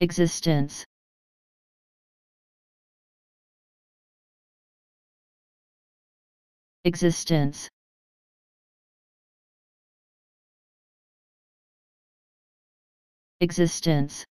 existence. Existence. Existence.